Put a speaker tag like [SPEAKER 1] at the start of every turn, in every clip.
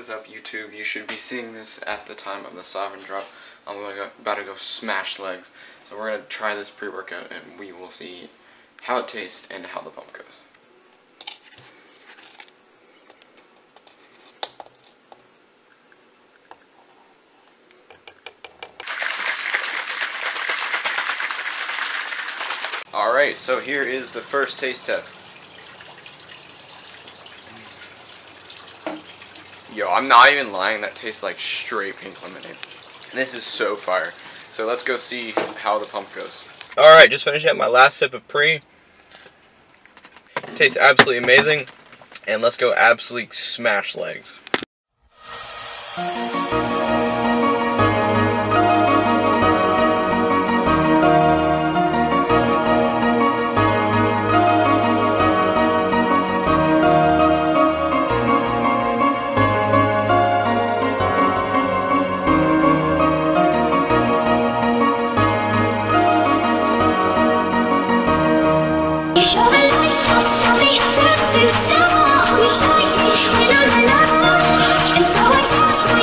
[SPEAKER 1] is up, YouTube? You should be seeing this at the time of the Sovereign drop. I'm about to go smash legs. So we're going to try this pre-workout and we will see how it tastes and how the pump goes. Alright, so here is the first taste test. Yo, I'm not even lying, that tastes like straight pink lemonade. This is so fire. So let's go see how the pump goes. Alright, just finishing up my last sip of pre. Tastes absolutely amazing. And let's go absolutely smash legs.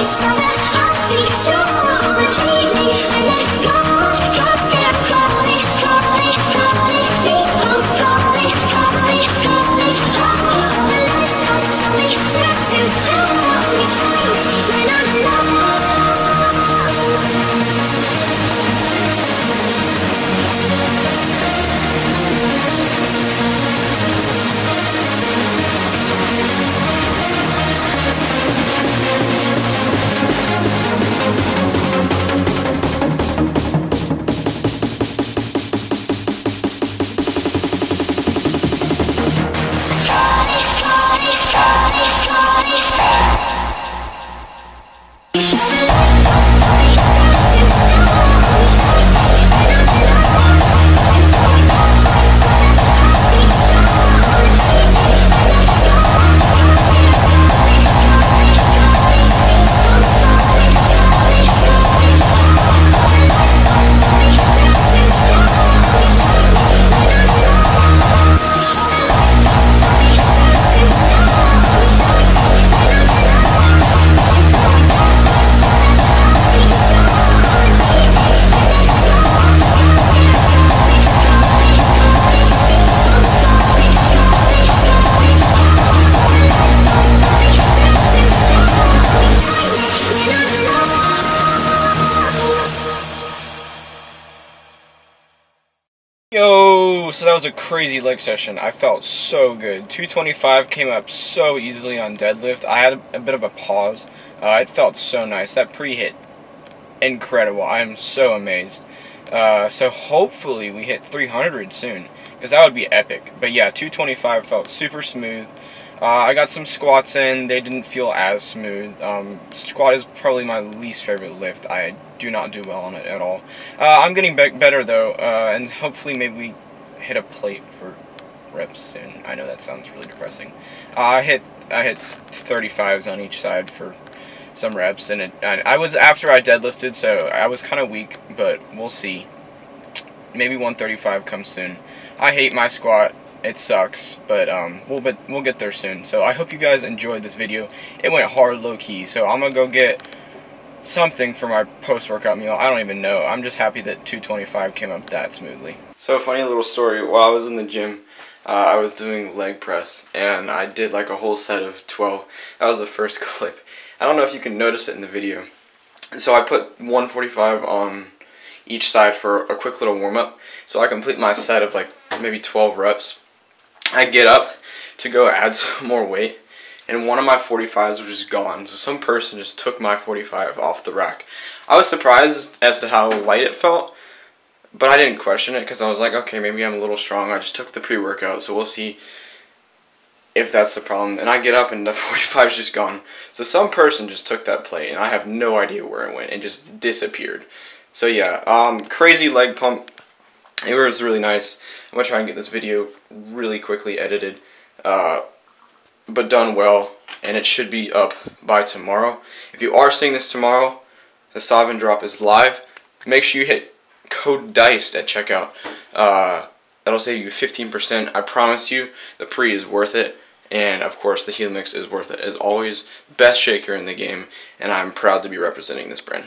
[SPEAKER 1] I'll be sure. Yo, so that was a crazy leg session. I felt so good. 225 came up so easily on deadlift. I had a, bit of a pause. Uh, it felt so nice. That pre-hit, incredible. I am so amazed. Uh, so hopefully we hit 300 soon, because that would be epic. But yeah, 225 felt super smooth. Uh, I got some squats in. They didn't feel as smooth. Um, squat is probably my least favorite lift. I do not do well on it at all. Uh, I'm getting be better though, uh, and hopefully maybe we hit a plate for reps soon. I know that sounds really depressing. Uh, I hit I hit 35s on each side for some reps, and it, I, I was after I deadlifted, so I was kind of weak, but we'll see. Maybe 135 comes soon. I hate my squat it sucks, but um, we'll be, we'll get there soon. So I hope you guys enjoyed this video. It went hard low key, so I'm gonna go get something for my post workout meal. I don't even know. I'm just happy that 225 came up that smoothly. So funny little story. While I was in the gym, uh, I was doing leg press, and I did like a whole set of 12. That was the first clip. I don't know if you can notice it in the video. So I put 145 on each side for a quick little warm up. So I complete my set of like maybe 12 reps I get up to go add some more weight and one of my 45s was just gone. So some person just took my 45 off the rack. I was surprised as to how light it felt, but I didn't question it because I was like, okay, maybe I'm a little strong. I just took the pre-workout, so we'll see if that's the problem. And I get up and the 45 is just gone. So some person just took that plate and I have no idea where it went. It just disappeared. So yeah, um, crazy leg pump it was really nice. I'm gonna try and get this video really quickly edited, uh, but done well, and it should be up by tomorrow. If you are seeing this tomorrow, the Sovereign drop is live. Make sure you hit code DICED at checkout. Uh, that'll save you 15%. I promise you, the pre is worth it, And of course, the Helimix is worth it. As always, best shaker in the game, and I'm proud to be representing this brand.